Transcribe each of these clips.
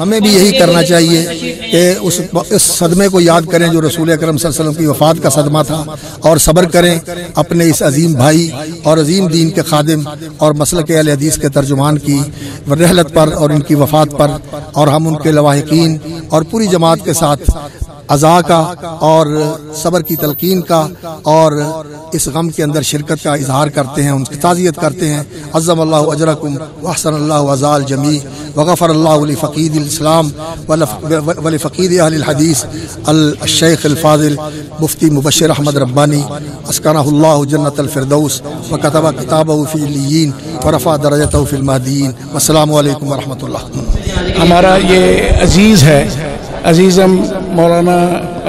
ہمیں بھی یہی کرنا چاہیے کہ اس اس صدمے کو یاد کریں جو رسول اکرم صلی اللہ علیہ وسلم کی وفات کا صدمہ تھا اور صبر کریں اپنے اس عظیم بھائی اور عظیم دین کے خادم اور مسلک اہل حدیث کے ترجمان کی رحلت پر اور ان کی وفات پر اور ہم ان کے لواحقین اور پوری جماعت کے ساتھ عزا کا اور صبر کی تلقین کا اور اس غم کے اندر شرکت کا اظہار کرتے ہیں، ان کی تعزیت کرتے ہیں۔ عظم اللہ اجرکم وحسن اللہ وزال جمی وغفر اللہ علی فقید الاسلام ولی فقید اہل الحدیث۔ الشیخ الفاضل مفتی مبشر احمد ربانی۔ اسکنہ اللہ جنت الفردوس۔ وکتب کتابہ فی اللیین۔ ورفع درجتہ فی المہدیین۔ والسلام علیکم ورحمۃ اللہ۔ ہمارا یہ عزیز ہے عزیزم، مولانا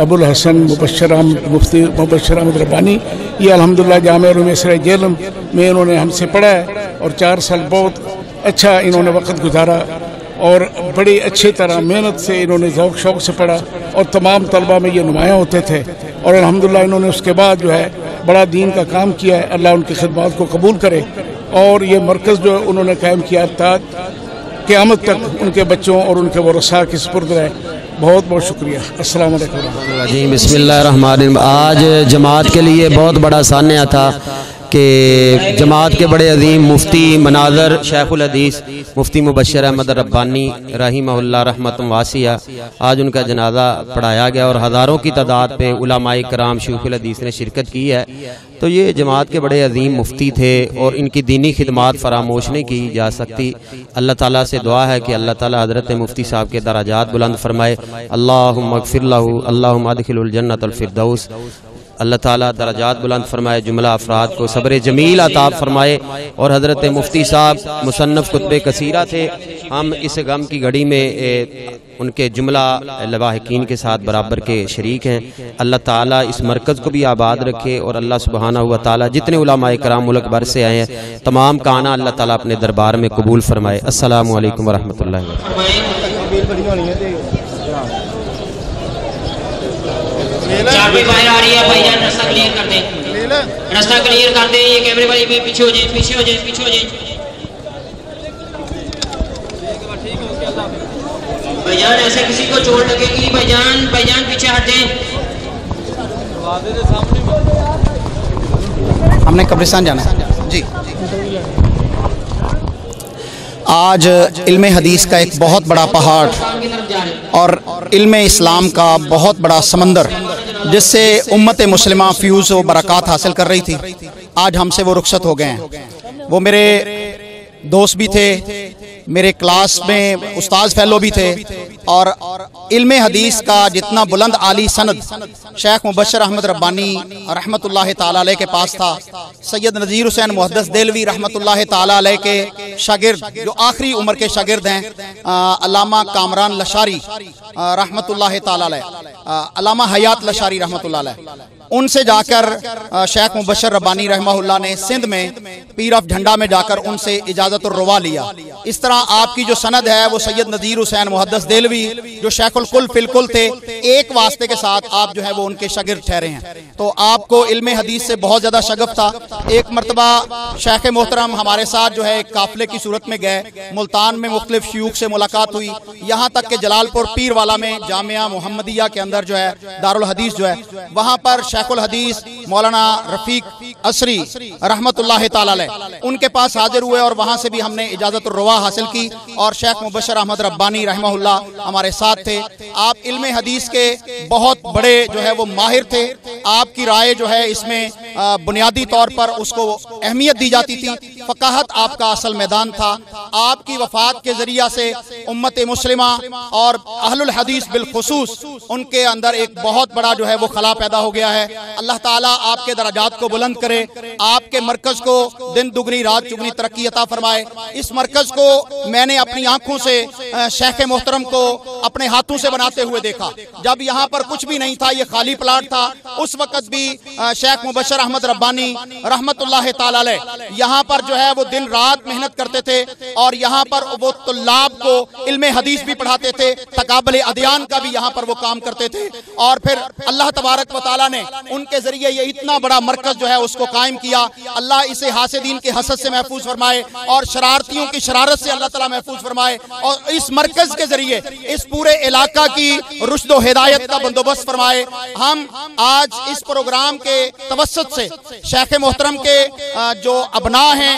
ابو الحسن مبشر احمد مفتی مبشر احمد ربانی، یہ الحمدللہ جامعہ روم سر جیلم میں انہوں نے ہم سے پڑھا ہے اور چار سال بہت اچھا انہوں نے وقت گزارا اور بڑی اچھی طرح محنت سے انہوں نے ذوق شوق سے پڑھا اور تمام طلبہ میں یہ نمایاں ہوتے تھے اور الحمدللہ انہوں نے اس کے بعد جو ہے بڑا دین کا کام کیا ہے، اللہ ان کی خدمات کو قبول کرے اور یہ مرکز جو انہوں نے قائم کیا تھا، قیامت تک ان کے بچوں اور ان کے ورثاء کی سپرد رہے۔ بہت بہت شکریہ۔ السلام علیکم جی بسم اللہ الرحمن الرحیم۔ آج جماعت کے لیے بہت بڑا سانیہ تھا کہ جماعت کے بڑے عظیم مفتی مناظر شیخ الحدیث مفتی مبشر احمد ربانی رحمہ اللہ رحمت واسیہ آج ان کا جنازہ پڑھایا گیا اور ہزاروں کی تعداد پہ علماء کرام شیخ الحدیث نے شرکت کی ہے۔ تو یہ جماعت کے بڑے عظیم مفتی تھے اور ان کی دینی خدمات فراموش نہیں کی جا سکتی۔ اللہ تعالیٰ سے دعا ہے کہ اللہ تعالیٰ حضرت مفتی صاحب کے دراجات بلند فرمائے۔ اللہ مغفر اللہ اللہ ادخل الجنت الفردوس۔ اللہ تعالیٰ درجات بلند فرمائے، جملہ افراد کو صبر جمیل عطاب فرمائے۔ اور حضرت مفتی صاحب مصنف قطب کثیرہ تھے۔ ہم اس غم کی گھڑی میں ان کے جملہ لواحقین کے ساتھ برابر کے شریک ہیں۔ اللہ تعالیٰ اس مرکز کو بھی آباد رکھے اور اللہ سبحانہ ہوا تعالیٰ جتنے علماء کرام ملک بھر سے آئے ہیں، تمام کانا اللہ تعالیٰ اپنے دربار میں قبول فرمائے۔ السلام علیکم ورحمۃ اللہ چار پہ باہر آ رہی ہے بھائی جان رستہ کلیئر کر دیں رستہ کلیئر کر دیں یہ کیمرے والی بھی پیچھے ہو جائیں پیچھے ہو جائیں پیچھے ہو جائیں بھائی جان ایسے کسی کو چوٹ لگے گی بھائی جان بھائی جان پیچھے ہٹیں ہم نے قبرستان جانا ہے جی آج علم حدیث کا ایک بہت بڑا پہاڑ اور علم اسلام کا بہت بڑا سمندر جس سے امت مسلمہ فیوز و برکات حاصل کر رہی تھی۔ آج ہم سے وہ رخصت ہو گئے ہیں۔ وہ میرے دوست بھی تھے۔ میرے کلاس میں استاذ فیلو بھی تھے اور علم حدیث کا جتنا بلند عالی سند شیخ مبشر احمد ربانی رحمت اللہ تعالیٰ علیہ کے پاس تھا، سید نذیر حسین محدث دلوی رحمت اللہ تعالیٰ علیہ کے شاگرد، جو آخری عمر کے شاگرد ہیں علامہ کامران لشاری رحمت اللہ تعالیٰ علیہ علامہ حیات لشاری رحمت اللہ علیہ۔ ان سے جا کر شیخ مبشر ربانی رحمہ اللہ نے سندھ میں پیر آف جھنڈا میں جا کر ان سے اجازت الروا لیا۔ اس طرح آپ کی جو سند ہے وہ سید نذیر حسین محدث دیلوی جو شیخ الکل فلکل تھے، ایک واسطے کے ساتھ آپ جو ہے وہ ان کے شگرد ٹھہرے ہیں۔ تو آپ کو علم حدیث سے بہت زیادہ شگف تھا۔ ایک مرتبہ شیخ محترم ہمارے ساتھ جو ہے ایک قافلے کی صورت میں گئے۔ ملتان میں مختلف شیوخ سے ملاقات ہوئی۔ یہاں تک کہ جلال پور پیر والا میں جامعہ محمدیہ کے اندر جو ہے دارالحدیث جو ہے، وہاں پر شیخ الحدیث مولانا رفیق اسری رحمت اللہ تعالی ان کے پاس حاضر ہوئے اور وہاں سے بھی ہم نے اجازت الروا حاصل کی اور شیخ مبشر احمد ربانی رحمہ اللہ ہمارے ساتھ تھے۔ آپ علم حدیث کے بہت بڑے جو ہے وہ ماہر تھے۔ آپ کی رائے جو ہے اس میں بنیادی طور پر اس کو اہمیت دی جاتی تھی۔ فقاحت آپ کا اصل میدان تھا۔ آپ کی وفات کے ذریعہ سے امت مسلمہ اور اہل الحدیث بالخصوص ان کے اندر ایک بہت بڑا جو ہے وہ خلا پیدا ہو گیا ہے۔ اللہ تعالیٰ آپ کے درجات کو بلند کرے، آپ کے مرکز کو دن دگنی، رات چگنی ترقی عطا فرمائے۔ اس مرکز کو میں نے اپنی آنکھوں سے شیخ محترم کو اپنے ہاتھوں سے بناتے ہوئے دیکھا۔ جب یہاں پر کچھ بھی نہیں تھا، یہ خالی پلاٹ تھا، اس وقت بھی شیخ مبشر احمد ربانی رحمت اللہ تعالی یہاں پر جو ہے وہ دن رات محنت کرتے تھے اور یہاں پر وہ طلاب کو علم حدیث بھی پڑھاتے تھے، تقابل ادیان کا بھی یہاں پر وہ کام کرتے تھے اور پھر اللہ تبارک و تعالیٰ نے ان کے ذریعے یہ اتنا بڑا مرکز جو ہے اس کو قائم کیا۔ اللہ اسے حاسدین کے حسد سے محفوظ فرمائے اور شرارتیوں کی شرارت سے اللہ تعالیٰ محفوظ فرمائے اور اس مرکز کے ذریعے اس پورے علاقہ کی رشد و ہدایت کا بندوبست فرمائے۔ ہم آج اس پروگرام کے توسط سے شیخ محترم کے جو ابنا ہیں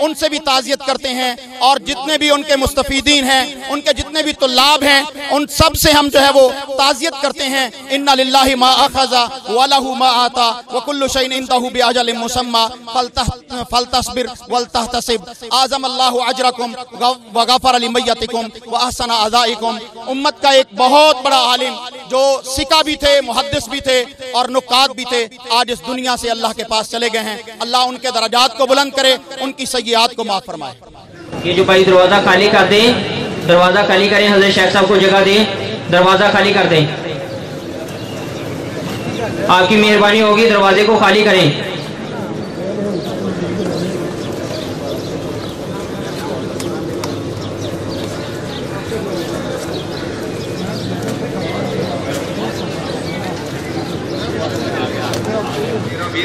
ان سے بھی تعزیت کرتے ہیں اور جتنے بھی ان کے مستفیدین ہیں، ان کے جتنے بھی طلاب ہیں، ان سب سے ہم جو ہے وہ تعزیت کرتے ہیں۔ اِنَّا لِلَّهِ مَا و وَلَهُ ما آتا وَكُلُّ شَيْنِ اِنْتَهُ بِعَجَلِ مُسَمَّا فلتصبر وَلْتَحْتَصِبْ۔ آزم اللہ عجرکم وغفر لمیتکم وآحسن آزائکم امت کا ایک بہت بڑا عالم جو سکہ بھی تھے، محدث بھی تھے اور نکات بھی تھے، آج اس دنیا سے اللہ کے پاس چلے گئے ہیں۔ اللہ ان کے درجات کو بلند کرے، ان کی سید سیئات کو معاف فرمائے۔ یہ جو بھائی دروازہ خالی کر دیں دروازہ خالی کریں حضرت شیخ صاحب کو جگہ دیں دروازہ خالی کر دیں۔ آپ کی مہربانی ہوگی دروازے کو خالی کریں۔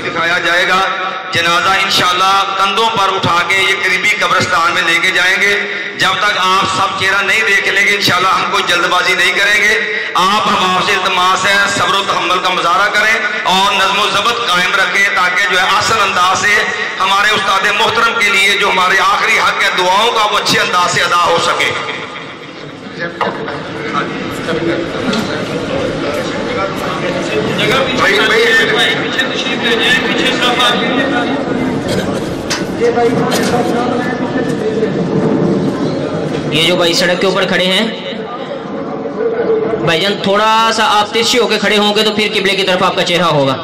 دکھایا جائے گا۔ جنازہ انشاءاللہ کندھوں پر اٹھا کے یہ قریبی قبرستان میں لے کے جائیں گے۔ جب تک آپ سب چہرہ نہیں دیکھ لیں گے، انشاءاللہ ہم کوئی جلد بازی نہیں کریں گے۔ آپ ہم آپ سے التماس ہے صبر و تحمل کا مظاہرہ کریں اور نظم و ضبط قائم رکھیں تاکہ جو ہے آسن انداز سے ہمارے استاد محترم کے لیے جو ہمارے آخری حق ہے دعاؤں کا وہ اچھے انداز سے ادا ہو سکے۔ بھائی بھائی پیچھے تشریف لے جائیں، پیچھے سب آدمی یہ جو بھائی سڑک کے اوپر کھڑے ہیں بھائی جان تھوڑا سا آپ ترشی ہو کے کھڑے ہوں گے تو پھر قبلے کی طرف آپ کا چہرہ ہوگا۔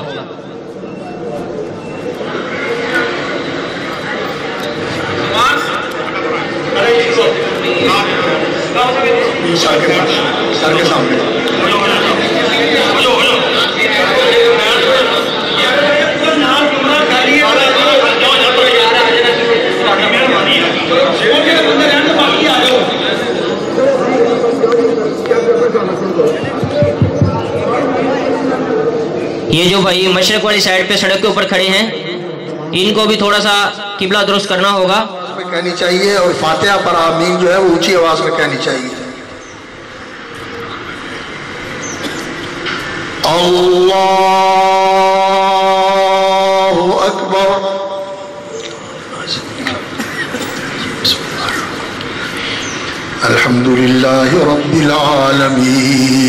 یہ جو بھائی مشرق والی سائڈ پہ سڑک کے اوپر کھڑے ہیں، ان کو بھی تھوڑا سا قبلہ درست کرنا ہوگا۔ کہنی چاہیے اور فاتحہ پر آمین جو ہے وہ اونچی آواز میں کہنی چاہیے۔ اللہ اکبر۔ الحمد للہ رب العالمین۔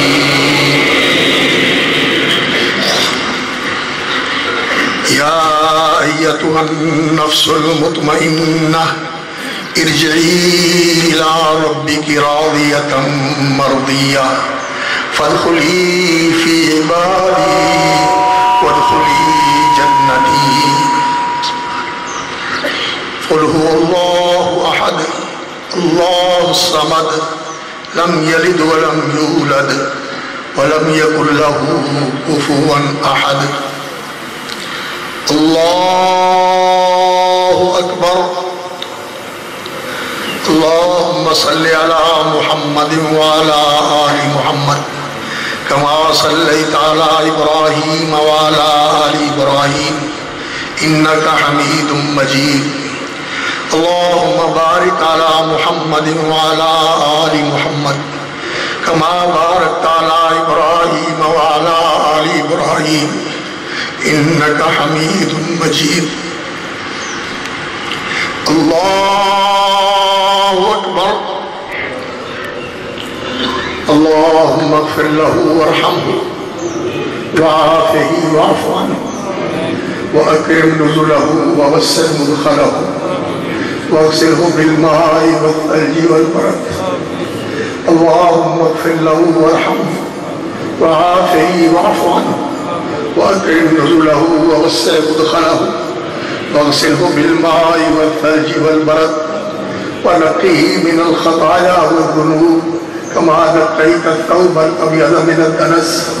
يا أيتها النفس المطمئنة ارجعي إلى ربك راضية مرضية فادخلي في عبادي وادخلي جنتي. قل هو الله أحد الله الصمد لم يلد ولم يولد ولم يكن له كفوا أحد. الله أكبر اللهم صل على محمد وعلى آل محمد كما صليت على إبراهيم وعلى آل إبراهيم إنك حميد مجيد اللهم بارك على محمد وعلى آل محمد كما باركت على إبراهيم وعلى آل إبراهيم إنك حميد مجيد. الله أكبر. اللهم اغفر له وارحمه. وعافه واعف عنه. وأكرم نزله ووسع مدخله. واغسله بالماء والثلج والبرد. اللهم اغفر له وارحمه. وعافه واعف عنه. وأكرم نزله ووسع مدخله واغسله بالماء والثلج والبرد ونقه من الخطايا والذنوب كما نقيت الثوب الأبيض من الدنس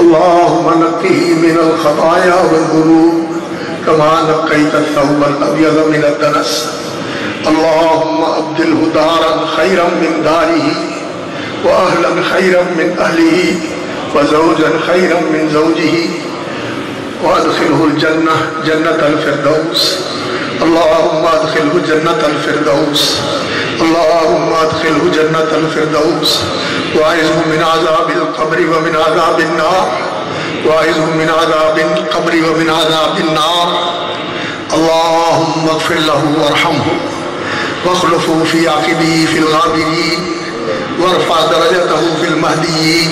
اللهم نقه من الخطايا والذنوب كما نقيت الثوب الأبيض من الدنس اللهم أبدله دارا خيرا من داره وأهلا خيرا من أهله. وزوجا خيرا من زوجه وأدخله الجنة، جنة الفردوس. اللهم أدخله جنة الفردوس. اللهم أدخله جنة الفردوس. وأعذه من عذاب القبر ومن عذاب النار. وأعذه من عذاب القبر ومن عذاب النار. اللهم اغفر له وارحمه. واخلفه في عقبه في الغابرين. وارفع درجته في المهديين.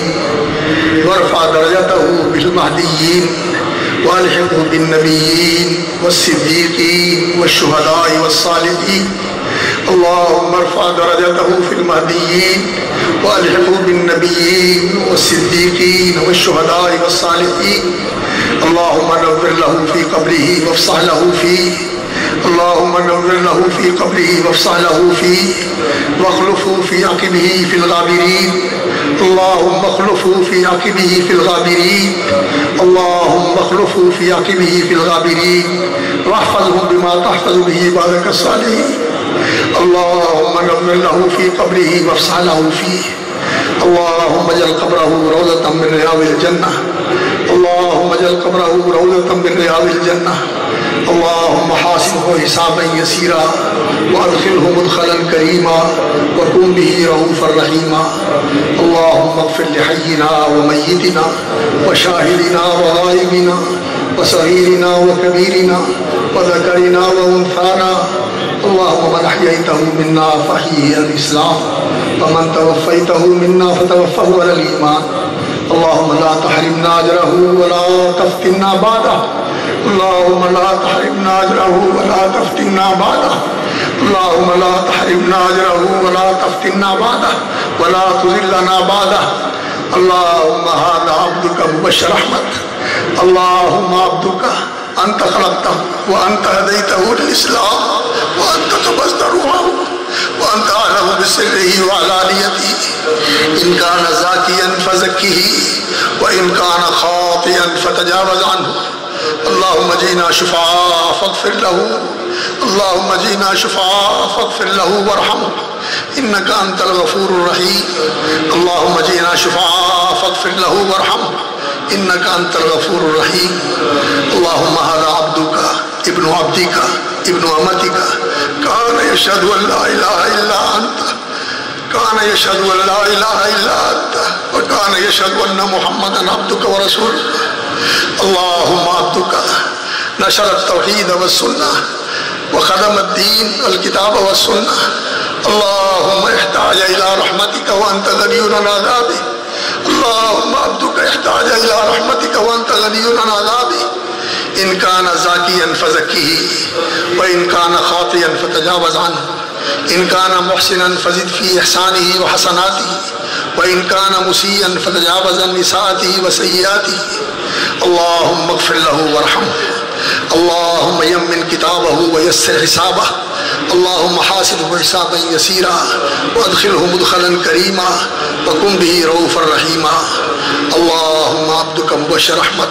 وارفع درجته في المهديين. والحقه بالنبيين والصديقين والشهداء والصالحين. اللهم ارفع درجته في المهديين. والحقه بالنبيين والصديقين والشهداء والصالحين. اللهم نور له في قبره وافصح له فيه. اللهم نور له في قبره وافصح له فيه واخلفه في عقبه في الغابرين. اللهم اخلفه في عقبه في الغابرين. اللهم اخلفه في عقبه في الغابرين. واحفظه بما تحفظ به عبادك الصالحين. اللهم نور له في قبره وافصح له فيه. اللهم اجعل قبره روضة من رياض الجنة. اللهم اجعل قبره روضة من رياض الجنة. اللهم حاسبه حسابا يسيرا وادخله مدخلا كريما وكن به رؤوفا رحيما اللهم اغفر لحينا وميتنا وشاهدنا وغائبنا وصغيرنا وكبيرنا وذكرنا وانثانا اللهم من احييته منا فاحيه على الاسلام ومن توفيته منا فتوفه على الايمان اللهم لا تحرمنا اجره ولا تفتنا بعده اللهم لا تحرمنا اجره ولا تفتنا بعده. اللهم لا تحرمنا اجره ولا تفتنا بعده. ولا تذلنا بعده. اللهم هذا عبدك مبشر احمد اللهم عبدك انت خلقته وانت هديته للاسلام وانت قبضت روحه وانت اعلم بسره وعلانيته. ان كان زاكيا فزكه وان كان خاطئا فتجاوز عنه. اللهم جئنا شفعاء فاغفر له اللهم جئنا شفعاء فاغفر له وارحمه انك انت الغفور الرحيم اللهم جئنا شفعاء فاغفر له وارحمه انك انت الغفور الرحيم اللهم هذا عبدك ابن عبدك ابن امتك كان يشهد ان لا اله الا انت كان يشهد ان لا اله الا انت وكان يشهد ان محمدا عبدك ورسولك اللهم عبدك. نشر التوحيد والسنة وخدم الدين الكتاب والسنة. اللهم احتاج إلى رحمتك وأنت غني عن عذابه اللهم عبدك احتاج إلى رحمتك وأنت غني عن عذابه إن كان زاكيا فزكيه وإن كان خاطئا فتجاوز عنه. إن كان محسنا فزد في إحسانه وحسناته. وإن كان مسيئا فتجاوز عن وسيئاته. اللهم اغفر له وارحمه. اللهم يمن كتابه ويسر حسابه. اللهم حاسبه حسابا يسيرا وأدخله مدخلا كريما وكن به رؤوفا رحيما. اللهم عبدك مبشر احمد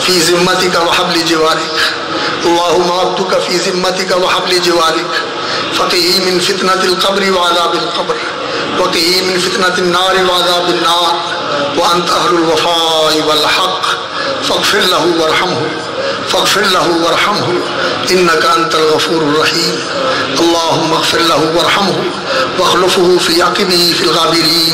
في ذمتك وحبل جوارك. اللهم عبدك في ذمتك وحبل جوارك. فقه من فتنة القبر وعذاب القبر. وقه من فتنة النار وعذاب النار وأنت أهل الوفاء والحق فاغفر له وارحمه، فاغفر له وارحمه، إنك أنت الغفور الرحيم، اللهم اغفر له وارحمه، واخلفه في عقبه في الغابرين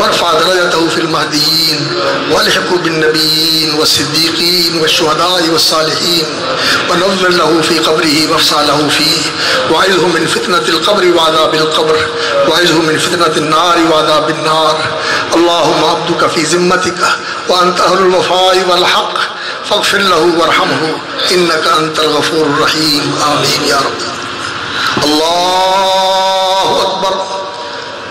وارفع درجته في المهديين والحقه بالنبيين والصديقين والشهداء والصالحين ونظر له في قبره وافسع له فيه. وعذه من فتنة القبر وعذاب القبر. وعذه من فتنة النار وعذاب النار. اللهم عبدك في ذمتك وأنت أهل الوفاء والحق. فاغفر له وارحمه إنك أنت الغفور الرحيم. آمين يا رب. الله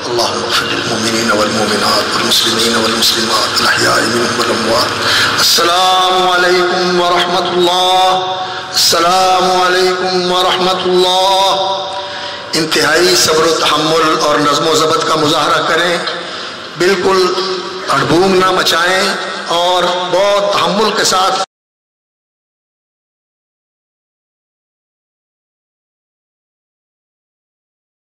اللهم اغفر للمؤمنين والمؤمنات والمسلمين والمسلمات الأحياء منهم والأموات. السلام عليكم ورحمة الله. السلام عليكم ورحمة الله. انتہائی صبر و تحمل اور نظم و ضبط کا مظاہرہ کریں. بالکل ہڑبوم نہ مچائیں اور بہت تحمل کے ساتھ